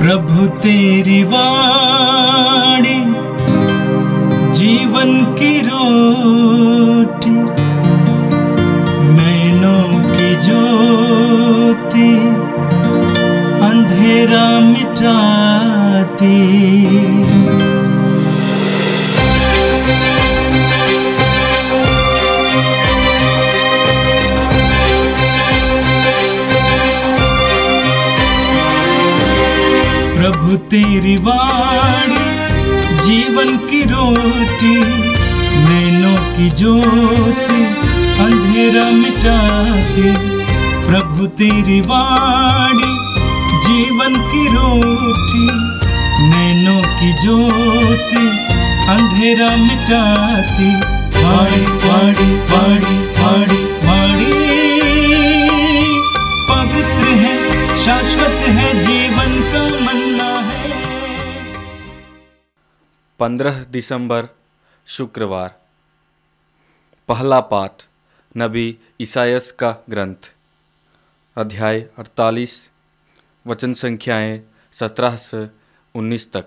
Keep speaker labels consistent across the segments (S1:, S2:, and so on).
S1: प्रभु तेरी वाणी जीवन की रोटी नैनों की ज्योति अंधेरा मिटाती। तेरी वाणी, जीवन की रोटी, नैनों की ज्योति, अंधेरा मिटाती। प्रभु तेरी वाणी, जीवन की रोटी, नैनों की ज्योति, अंधेरा मिटाती। वाणी वाणी वाणी वाणी वाणी। पवित्र है, शाश्वत है जीवन का
S2: पंद्रह दिसंबर, शुक्रवार। पहला पाठ, नबी ईसायस का ग्रंथ। अध्याय 48 वचन संख्याएँ 17 से 19 तक।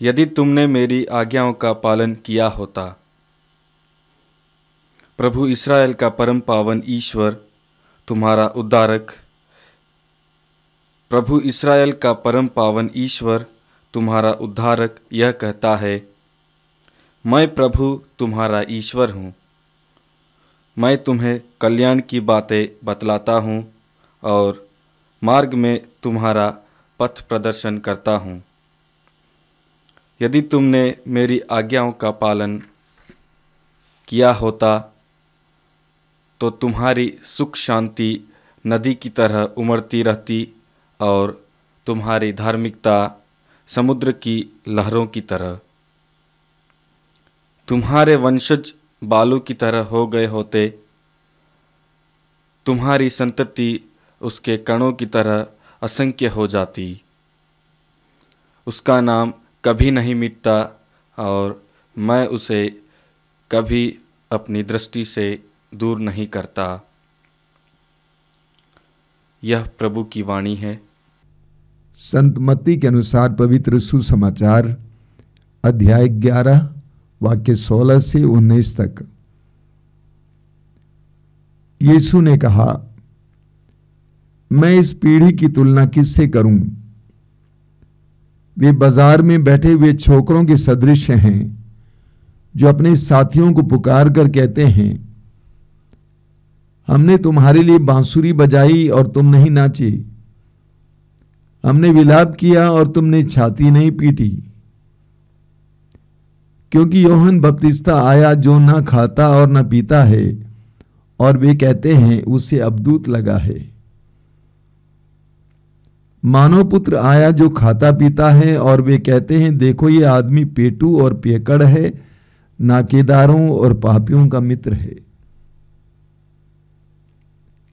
S2: यदि तुमने मेरी आज्ञाओं का पालन किया होता, प्रभु इसराइल का परम पावन ईश्वर, तुम्हारा उद्धारक, प्रभु इसराइल का परम पावन ईश्वर तुम्हारा उद्धारक यह कहता है, मैं प्रभु तुम्हारा ईश्वर हूँ। मैं तुम्हें कल्याण की बातें बतलाता हूँ और मार्ग में तुम्हारा पथ प्रदर्शन करता हूँ। यदि तुमने मेरी आज्ञाओं का पालन किया होता तो तुम्हारी सुख शांति नदी की तरह उमड़ती रहती और तुम्हारी धार्मिकता समुद्र की लहरों की तरह। तुम्हारे वंशज बालू की तरह हो गए होते। तुम्हारी संतति उसके कणों की तरह असंख्य हो जाती। उसका नाम कभी नहीं मिटता और मैं उसे कभी अपनी दृष्टि से दूर नहीं करता। यह प्रभु की वाणी है।
S3: संत मत्ती के अनुसार पवित्र सुसमाचार, अध्याय 11 वाक्य 16 से 19 तक। यीशु ने कहा, मैं इस पीढ़ी की तुलना किससे करूँ? वे बाज़ार में बैठे हुए छोकरों के सदृश हैं, जो अपने साथियों को पुकार कर कहते हैं, हमने तुम्हारे लिए बांसुरी बजाई और तुम नहीं नाचे। हमने विलाप किया और तुमने छाती नहीं पीटी। क्योंकि योहन बपतिस्ता आया जो ना खाता और ना पीता है, और वे कहते हैं, उससे अबदूत लगा है। मानव पुत्र आया जो खाता पीता है, और वे कहते हैं, देखो, ये आदमी पेटू और पेकड़ है नाकेदारों और पापियों का मित्र है।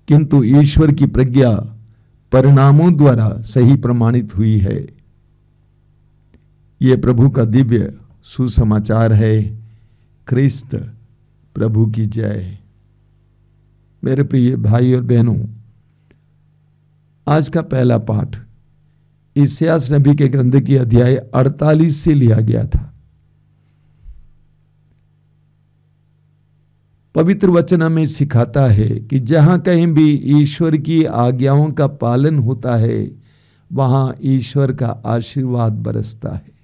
S3: किंतु ईश्वर की प्रज्ञा परिणामों द्वारा सही प्रमाणित हुई है। ये प्रभु का दिव्य सुसमाचार है। ख्रिस्त प्रभु की जय। मेरे प्रिय भाई और बहनों, आज का पहला पाठ इसियास नबी के ग्रंथ की अध्याय 48 से लिया गया था। पवित्र वचन हमें सिखाता है कि जहाँ कहीं भी ईश्वर की आज्ञाओं का पालन होता है, वहाँ ईश्वर का आशीर्वाद बरसता है।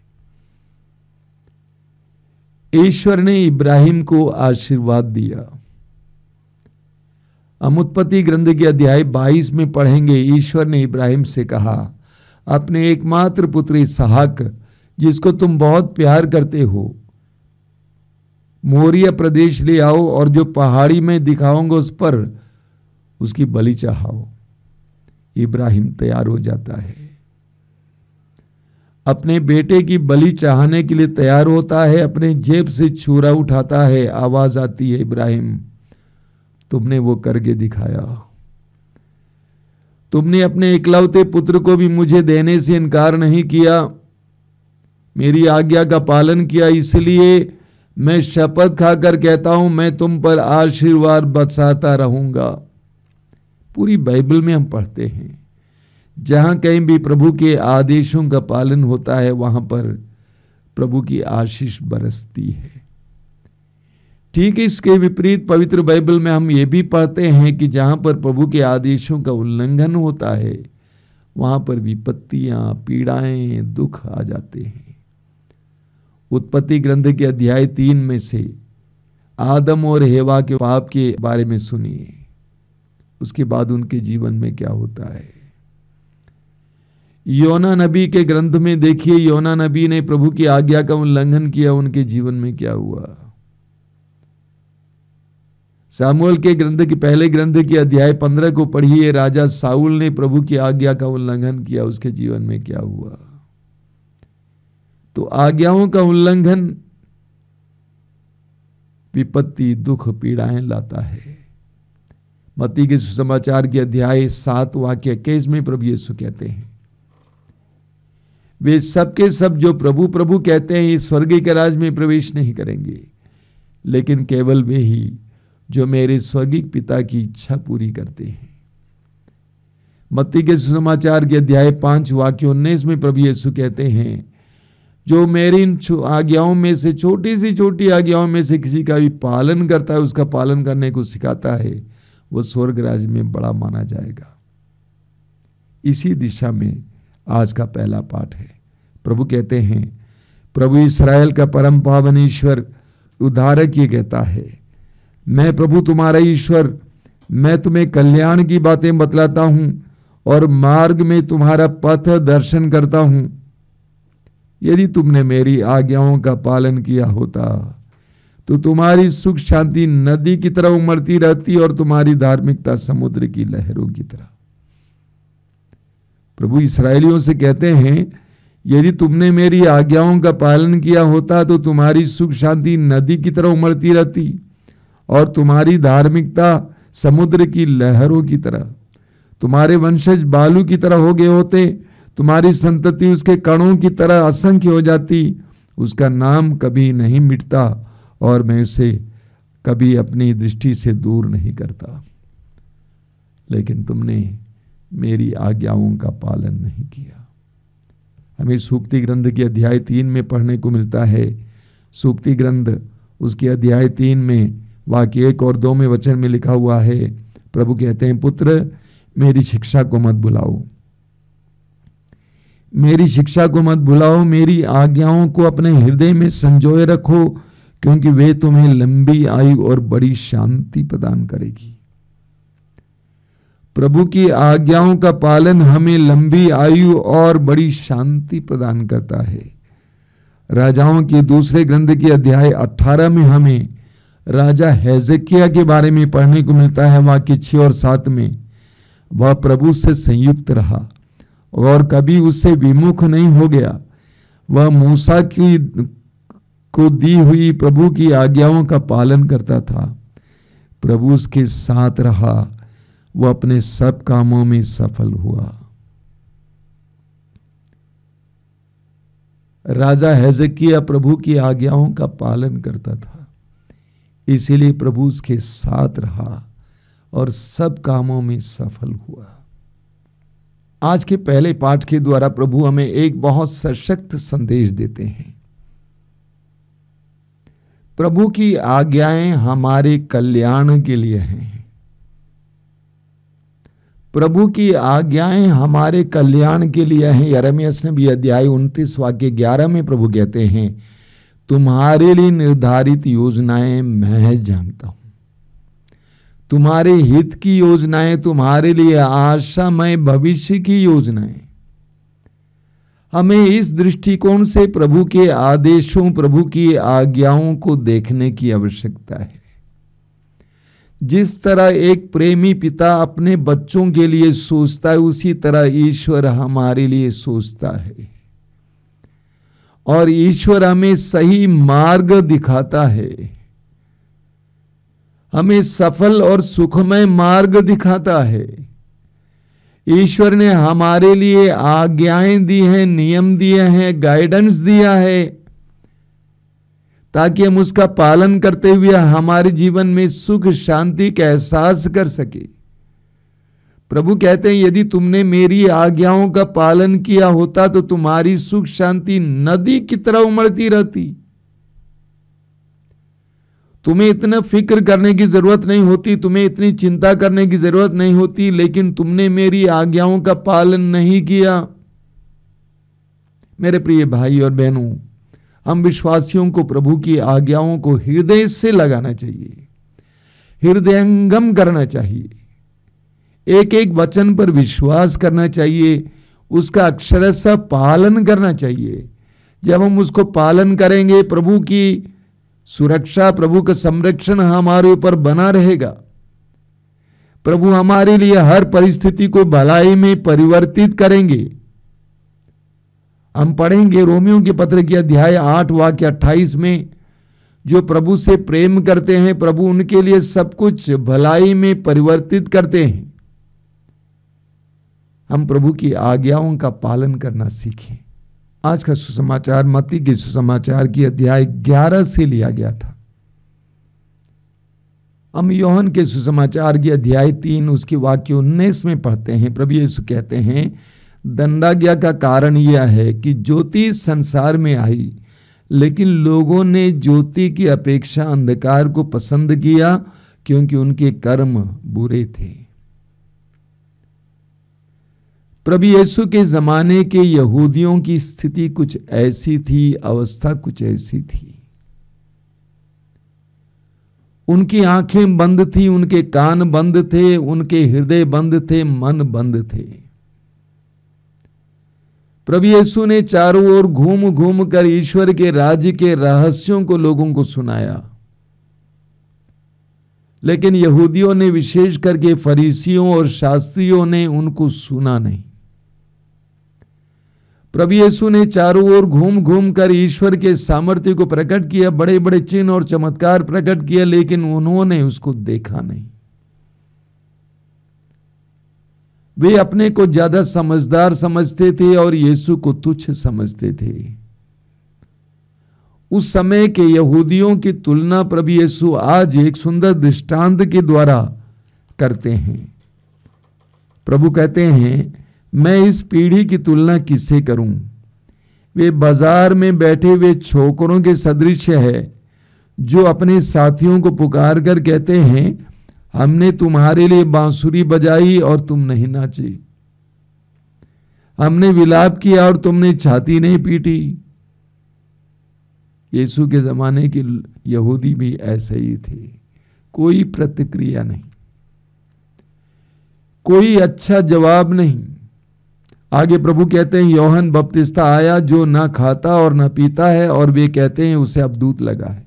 S3: ईश्वर ने इब्राहिम को आशीर्वाद दिया। हम उत्पत्ति ग्रंथ के अध्याय 22 में पढ़ेंगे, ईश्वर ने इब्राहिम से कहा, अपने एकमात्र पुत्र इसहाक, जिसको तुम बहुत प्यार करते हो मोरिया प्रदेश ले आओ और जो पहाड़ी में दिखाऊँगा उस पर उसकी बलि चढ़ाओ। इब्राहिम तैयार हो जाता है। अपने बेटे की बलि चाहने के लिए तैयार होता है, अपने जेब से छुरा उठाता है। आवाज़ आती है, इब्राहिम, तुमने वो करके दिखाया। तुमने अपने इकलौते पुत्र को भी मुझे देने से इनकार नहीं किया। मेरी आज्ञा का पालन किया, इसलिए मैं शपथ खाकर कहता हूँ, मैं तुम पर आशीर्वाद बरसाता रहूँगा। पूरी बाइबल में हम पढ़ते हैं, जहाँ कहीं भी प्रभु के आदेशों का पालन होता है, वहाँ पर प्रभु की आशीष बरसती है। ठीक इसके विपरीत पवित्र बाइबल में हम ये भी पढ़ते हैं कि जहाँ पर प्रभु के आदेशों का उल्लंघन होता है, वहाँ पर विपत्तियाँ, पीड़ाएँ, दुख आ जाते हैं। उत्पत्ति ग्रंथ के अध्याय तीन में से आदम और हेवा के पाप के बारे में सुनिए। उसके बाद उनके जीवन में क्या होता है? योना नबी के ग्रंथ में देखिए, योना नबी ने प्रभु की आज्ञा का उल्लंघन किया, उनके जीवन में क्या हुआ? सामुअल के ग्रंथ के पहले ग्रंथ के अध्याय पंद्रह को पढ़िए, राजा साउल ने प्रभु की आज्ञा का उल्लंघन किया, उसके जीवन में क्या हुआ? तो आज्ञाओं का उल्लंघन, विपत्ति, दुख, पीड़ाएँ लाता है। मती के सुसमाचार के अध्याय सात वाक्य इक्कीस में प्रभु यीशु कहते हैं। वे सबके सब जो प्रभु प्रभु कहते हैं, इस स्वर्गीय के राज में प्रवेश नहीं करेंगे। लेकिन केवल वे ही जो मेरे स्वर्गीय पिता की इच्छा पूरी करते हैं। मत्ती के सुसमाचार के अध्याय पाँच वाक्य उन्नीस में प्रभु यीशु कहते हैं जो मेरी इन आज्ञाओं में से छोटी सी छोटी आज्ञाओं में से किसी का भी पालन करता है, उसका पालन करने को सिखाता है, वो स्वर्ग राज्य में बड़ा माना जाएगा। इसी दिशा में आज का पहला पाठ है। प्रभु कहते हैं, प्रभु इसराइल का परम पावन ईश्वर, उद्धारक ये कहता है, मैं प्रभु तुम्हारा ईश्वर, मैं तुम्हें कल्याण की बातें बतलाता हूँ और मार्ग में तुम्हारा पथ दर्शन करता हूँ। यदि तुमने मेरी आज्ञाओं का पालन किया होता तो तुम्हारी सुख शांति नदी की तरह उमड़ती रहती और तुम्हारी धार्मिकता समुद्र की लहरों की तरह। प्रभु इसराइलियों से कहते हैं, यदि तुमने मेरी आज्ञाओं का पालन किया होता तो तुम्हारी सुख शांति नदी की तरह उमड़ती रहती और तुम्हारी धार्मिकता समुद्र की लहरों की तरह। तुम्हारे वंशज बालू की तरह हो गए होते तुम्हारी संतति उसके कणों की तरह असंख्य हो जाती। उसका नाम कभी नहीं मिटता और मैं उसे कभी अपनी दृष्टि से दूर नहीं करता। लेकिन तुमने मेरी आज्ञाओं का पालन नहीं किया। हमें सूक्ति ग्रंथ के अध्याय तीन में पढ़ने को मिलता है। सूक्ति ग्रंथ उसके अध्याय तीन में वाक्य एक और दो में वचन में लिखा हुआ है। प्रभु कहते हैं, पुत्र, मेरी शिक्षा को मत बुलाओ। मेरी शिक्षा को मत भुलाओ, मेरी आज्ञाओं को अपने हृदय में संजोए रखो, क्योंकि वे तुम्हें लंबी आयु और बड़ी शांति प्रदान करेगी। प्रभु की आज्ञाओं का पालन हमें लंबी आयु और बड़ी शांति प्रदान करता है। राजाओं के दूसरे ग्रंथ के अध्याय 18 में हमें राजा हैजकिया के बारे में पढ़ने को मिलता है, वाक्य छह और सात में। वह प्रभु से संयुक्त रहा। और कभी उससे विमुख नहीं हो गया। वह मूसा की, को दी हुई प्रभु की आज्ञाओं का पालन करता था। प्रभु उसके साथ रहा। वह अपने सब कामों में सफल हुआ। राजा हैजकिया प्रभु की आज्ञाओं का पालन करता था। इसीलिए प्रभु उसके साथ रहा और सब कामों में सफल हुआ। आज के पहले पाठ के द्वारा प्रभु हमें एक बहुत सशक्त संदेश देते हैं। प्रभु की आज्ञाएँ हमारे कल्याण के लिए हैं। प्रभु की आज्ञाएँ हमारे कल्याण के लिए हैं। यरमियस ने भी अध्याय उनतीस वाक्य ग्यारह में प्रभु कहते हैं, तुम्हारे लिए निर्धारित योजनाएँ मैं जानता हूँ। तुम्हारे हित की योजनाएँ, तुम्हारे लिए आशामय भविष्य की योजनाएँ। हमें इस दृष्टिकोण से प्रभु के आदेशों, प्रभु की आज्ञाओं को देखने की आवश्यकता है। जिस तरह एक प्रेमी पिता अपने बच्चों के लिए सोचता है, उसी तरह ईश्वर हमारे लिए सोचता है। और ईश्वर हमें सही मार्ग दिखाता है। हमें सफल और सुखमय मार्ग दिखाता है। ईश्वर ने हमारे लिए आज्ञाएँ दी हैं, नियम दिए हैं गाइडेंस दिया है, ताकि हम उसका पालन करते हुए हमारे जीवन में सुख, शांति का एहसास कर सके। प्रभु कहते हैं, यदि तुमने मेरी आज्ञाओं का पालन किया होता तो तुम्हारी सुख, शांति नदी की तरह उमड़ती रहती। तुम्हें इतना फ़िक्र करने की ज़रूरत नहीं होती, तुम्हें इतनी चिंता करने की ज़रूरत नहीं होती, लेकिन तुमने मेरी आज्ञाओं का पालन नहीं किया। मेरे प्रिय भाई और बहनों, हम विश्वासियों को प्रभु की आज्ञाओं को हृदय से लगाना चाहिए हृदयंगम करना चाहिए एक एक वचन पर विश्वास करना चाहिए, उसका अक्षरशः पालन करना चाहिए। जब हम उसको पालन करेंगे, प्रभु की सुरक्षा प्रभु का संरक्षण हमारे ऊपर बना रहेगा। प्रभु हमारे लिए हर परिस्थिति को भलाई में परिवर्तित करेंगे। हम पढ़ेंगे रोमियो के पत्र की अध्याय आठ, वाक्य अट्ठाईस में, जो प्रभु से प्रेम करते हैं, प्रभु उनके लिए सब कुछ भलाई में परिवर्तित करते हैं। हम प्रभु की आज्ञाओं का पालन करना सीखें। आज का सुसमाचार, मती के सुसमाचार की अध्याय 11 से लिया गया था। हम योहन के सुसमाचार की अध्याय तीन, उसकी वाक्य उन्नीस में पढ़ते हैं। प्रभु यीशु कहते हैं, दंडाज्ञा का कारण यह है कि ज्योति संसार में आई, लेकिन लोगों ने ज्योति की अपेक्षा अंधकार को पसंद किया, क्योंकि उनके कर्म बुरे थे। प्रभु यीशु के जमाने के यहूदियों की स्थिति कुछ ऐसी थी, अवस्था कुछ ऐसी थी। उनकी आँखें बंद थी, उनके कान बंद थे, उनके हृदय बंद थे, मन बंद थे। प्रभु यीशु ने चारों ओर घूम घूम कर ईश्वर के राज्य के रहस्यों को लोगों को सुनाया। लेकिन यहूदियों ने विशेष करके फरीसियों और शास्त्रियों ने उनको सुना नहीं। प्रभु यीशु ने चारों ओर घूम घूम कर ईश्वर के सामर्थ्य को प्रकट किया बड़े बड़े चिन्ह और चमत्कार प्रकट किया, लेकिन उन्होंने उसको देखा नहीं। वे अपने को ज़्यादा समझदार समझते थे और यीशु को तुच्छ समझते थे। उस समय के यहूदियों की तुलना प्रभु यीशु आज एक सुंदर दृष्टांत के द्वारा करते हैं। प्रभु कहते हैं मैं इस पीढ़ी की तुलना किससे करूँ? वे बाज़ार में बैठे हुए छोकरों के सदृश है, जो अपने साथियों को पुकार कर कहते हैं, हमने तुम्हारे लिए बांसुरी बजाई और तुम नहीं नाचे। हमने विलाप किया और तुमने छाती नहीं पीटी। यीशु के जमाने के यहूदी भी ऐसे ही थे। कोई प्रतिक्रिया नहीं। कोई अच्छा जवाब नहीं। आगे प्रभु कहते हैं, योहन बपतिस्ता आया जो ना खाता और ना पीता है, और वे कहते हैं, उसे अब दूत लगा है।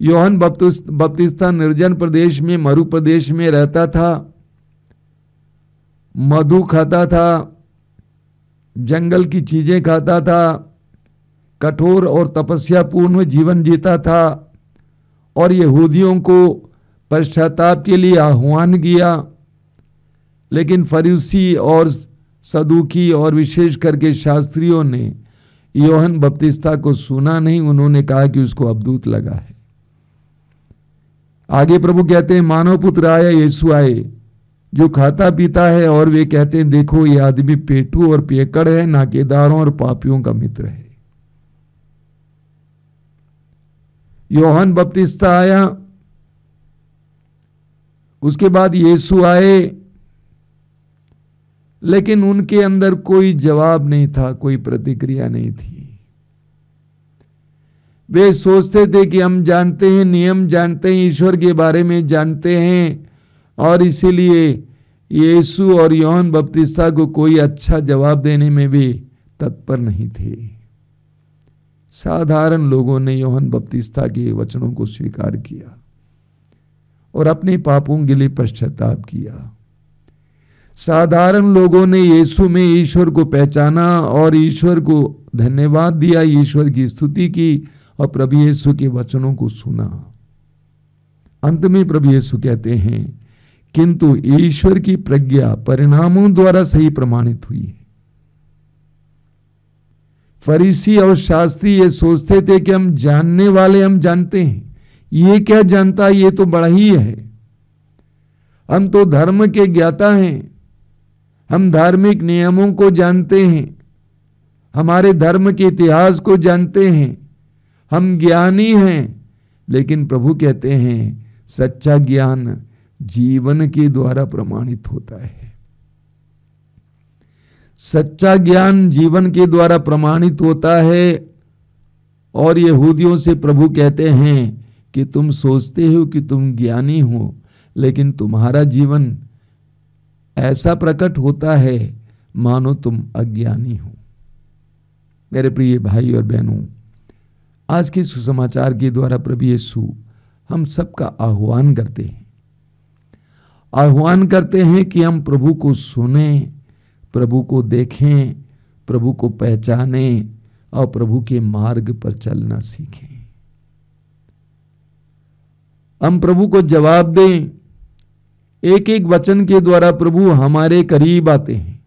S3: योहन बपतिस्ता निर्जन प्रदेश में, मरु प्रदेश में रहता था, मधु खाता था, जंगल की चीज़ें खाता था, कठोर और तपस्या पूर्ण जीवन जीता था, और यहूदियों को पश्चाताप के लिए आह्वान किया। लेकिन फरूसी और सदुकी और विशेष करके शास्त्रियों ने योहन बपतिस्ता को सुना नहीं, उन्होंने कहा कि उसको अबदूत लगा है। आगे प्रभु कहते हैं मानव पुत्र आया, यीशु आए, जो खाता पीता है, और वे कहते हैं, देखो, ये आदमी पेटू और पेकड़ है नाकेदारों और पापियों का मित्र है। योहन बपतिस्ता आया, उसके बाद यीशु आए लेकिन उनके अंदर कोई जवाब नहीं था, कोई प्रतिक्रिया नहीं थी। वे सोचते थे कि हम जानते हैं, नियम जानते हैं, ईश्वर के बारे में जानते हैं, और इसीलिए यीशु और यौन बपतिस्ता को कोई अच्छा जवाब देने में भी तत्पर नहीं थे। साधारण लोगों ने योहन बपतिस्ता के वचनों को स्वीकार किया और अपने पापों के लिए पश्चाताप किया। साधारण लोगों ने यीशु में ईश्वर को पहचाना और ईश्वर को धन्यवाद दिया, ईश्वर की स्तुति की और प्रभु यीशु के वचनों को सुना। अंत में प्रभु यीशु कहते हैं, किंतु ईश्वर की प्रज्ञा परिणामों द्वारा सही प्रमाणित हुई है। फरीसी और शास्त्री ये सोचते थे कि हम जानने वाले, हम जानते हैं। ये क्या जानता, ये तो बड़ा ही है। हम तो धर्म के ज्ञाता हैं। हम धार्मिक नियमों को जानते हैं, हमारे धर्म के इतिहास को जानते हैं, हम ज्ञानी हैं, लेकिन प्रभु कहते हैं, सच्चा ज्ञान जीवन के द्वारा प्रमाणित होता है। सच्चा ज्ञान जीवन के द्वारा प्रमाणित होता है, और यहूदियों से प्रभु कहते हैं कि तुम सोचते हो कि तुम ज्ञानी हो, लेकिन तुम्हारा जीवन ऐसा प्रकट होता है, मानो तुम अज्ञानी हो। मेरे प्रिय भाई और बहनों, आज के सुसमाचार के द्वारा प्रभु यीशु हम सबका आह्वान करते हैं। आह्वान करते हैं कि हम प्रभु को सुने, प्रभु को देखें, प्रभु को पहचाने और प्रभु के मार्ग पर चलना सीखें। हम प्रभु को जवाब दें एक एक वचन के द्वारा प्रभु हमारे करीब आते हैं।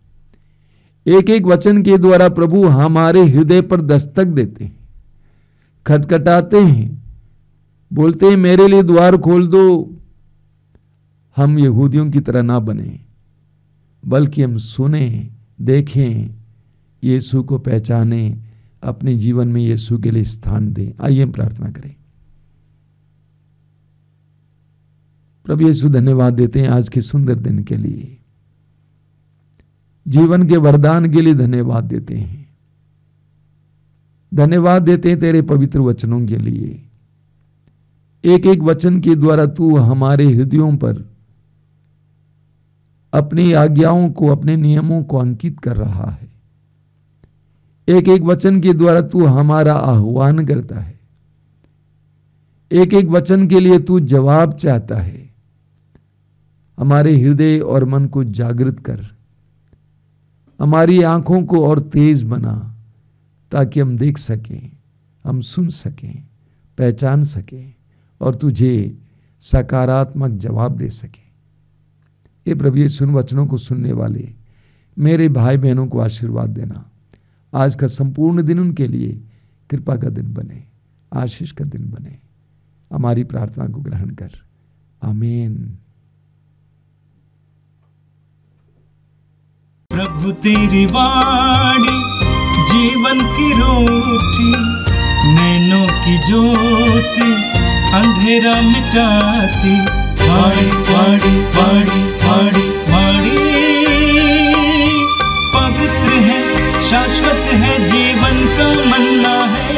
S3: एक एक वचन के द्वारा प्रभु हमारे हृदय पर दस्तक देते हैं। खटखटाते हैं। बोलते हैं, मेरे लिए द्वार खोल दो। हम यहूदियों की तरह ना बने। बल्कि हम सुने, देखें, यीशु को पहचाने, अपने जीवन में यीशु के लिए स्थान दें। आइए हम प्रार्थना करें। प्रभु यीशु धन्यवाद देते हैं आज के सुंदर दिन के लिए। जीवन के वरदान के लिए धन्यवाद देते हैं। धन्यवाद देते हैं तेरे पवित्र वचनों के लिए। एक एक वचन के द्वारा तू हमारे हृदयों पर अपनी आज्ञाओं को, अपने नियमों को अंकित कर रहा है। एक एक वचन के द्वारा तू हमारा आह्वान करता है। एक एक वचन के लिए तू जवाब चाहता है। हमारे हृदय और मन को जागृत कर। हमारी आँखों को और तेज बना, ताकि हम देख सकें, हम सुन सकें, पहचान सकें और तुझे सकारात्मक जवाब दे सकें। ये प्रभु ये सुन वचनों को सुनने वाले, मेरे भाई बहनों को आशीर्वाद देना। आज का संपूर्ण दिन उनके लिए कृपा का दिन बने, आशीष का दिन बने। हमारी प्रार्थना को ग्रहण कर। आमीन।
S1: प्रभु तेरी वाणी, जीवन की रोटी, नैनों की ज्योति, अंधेरा मिटाती। पाड़ी पाड़ी पाड़ी पाड़ी पाड़ी पवित्र है, शाश्वत है, जीवन का मन्ना है।